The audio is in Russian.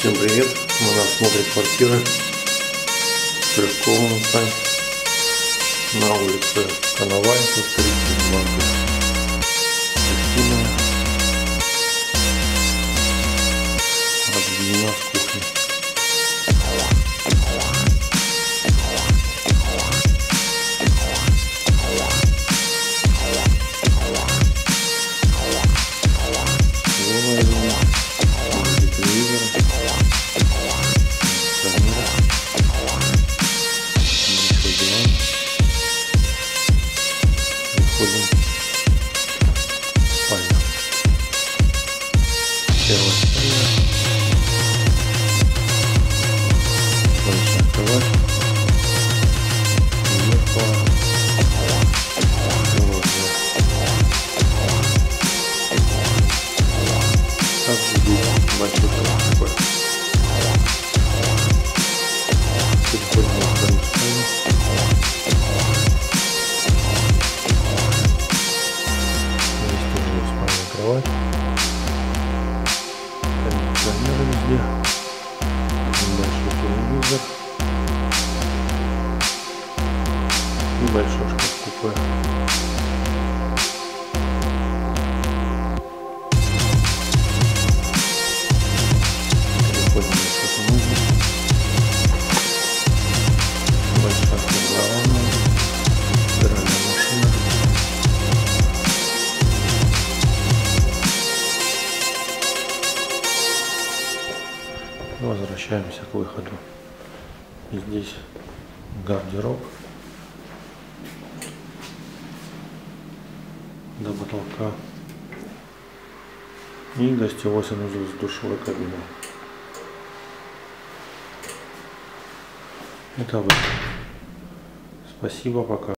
Всем привет! Мы нас смотрит квартира трехкомнатная на улице Коновальцев, 320. Первая спальня. Большая кровать. Зеркало. Вот, Также здесь большой такой. Переходим на вторую спальню. Здесь везде. Небольшой телевизор. Небольшой шкаф-купе. Возвращаемся к выходу. И здесь гардероб до потолка и гостевой санузел с душевой кабиной. Это вы. Спасибо, пока.